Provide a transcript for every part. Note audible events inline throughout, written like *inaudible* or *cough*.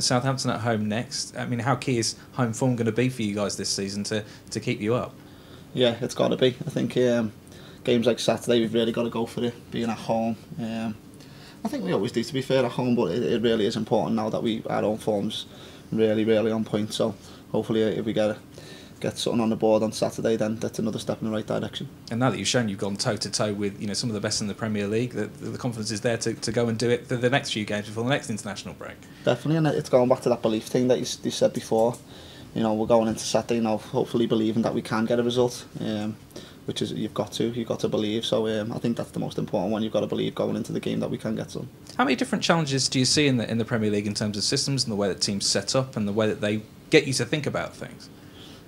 Southampton at home next. I mean, how key is home form going to be for you guys this season to, to keep you up? Yeah, it's got to be. I think um, games like Saturday, we've really got to go for it, being at home. Um, I think we always do, to be fair, at home, but it, it really is important now that we our own form's really, really on point. So hopefully, uh, if we get get something on the board on Saturday, then that's another step in the right direction. And now that you've shown you've gone toe to toe with you know some of the best in the Premier League, the, the confidence is there to, to go and do it for the next few games before the next international break. Definitely, and it's going back to that belief thing that you, you said before. You know, we're going into Saturday now, hopefully believing that we can get a result. Um, which is you've got to you've got to believe. So um, I think that's the most important one. You've got to believe going into the game that we can get some. How many different challenges do you see in the in the Premier League in terms of systems and the way that teams set up and the way that they get you to think about things?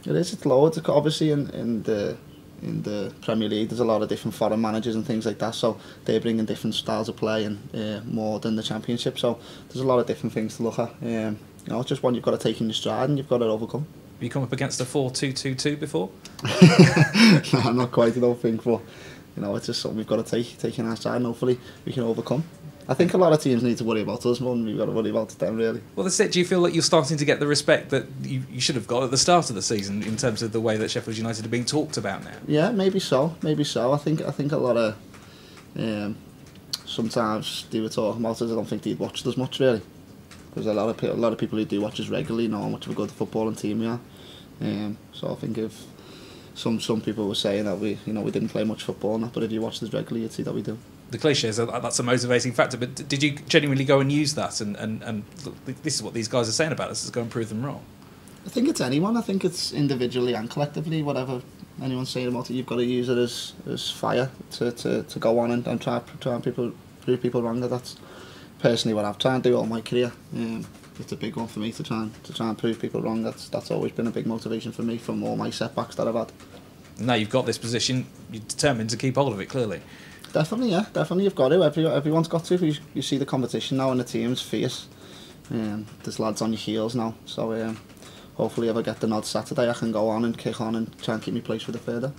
It is. It's loads. Obviously, in, in the in the Premier League, there's a lot of different foreign managers and things like that. So they bring in different styles of play and uh, more than the Championship. So there's a lot of different things to look at. Um, you know, it's just one you've got to take in your stride and you've got to overcome. Have you come up against a 4-2-2-2 before? *laughs* no, not quite. I don't think, but you know, it's just something we've got to take take in our stride, and hopefully we can overcome. I think a lot of teams need to worry about us more than we've got to worry about them, really. Well, that's it. Do you feel like you're starting to get the respect that you, you should have got at the start of the season in terms of the way that Sheffield United are being talked about now? Yeah, maybe so. Maybe so. I think I think a lot of um, sometimes they were talking about us. I don't think they'd watched as much really, because a lot of a lot of people who do watch us regularly know how much of a good footballing team we are. Um, so I think if some some people were saying that we you know we didn't play much football, but if you watch us regularly, you'd see that we do the cliches that's a motivating factor. But did you genuinely go and use that? And, and, and this is what these guys are saying about us: is go and prove them wrong. I think it's anyone. I think it's individually and collectively. Whatever anyone's saying about it, you've got to use it as, as fire to, to, to go on and, and try try and people prove people wrong. That that's personally what I've tried to do all my career. Um, it's a big one for me to try and to try and prove people wrong. That's that's always been a big motivation for me from all my setbacks that I've had. Now you've got this position, you're determined to keep hold of it. Clearly. Definitely, yeah, definitely. You've got to. Every, everyone's got to. You, you see the competition now, and the team's fierce. Um, there's lads on your heels now, so um, hopefully, if I get the nod Saturday, I can go on and kick on and try and keep my place for the further.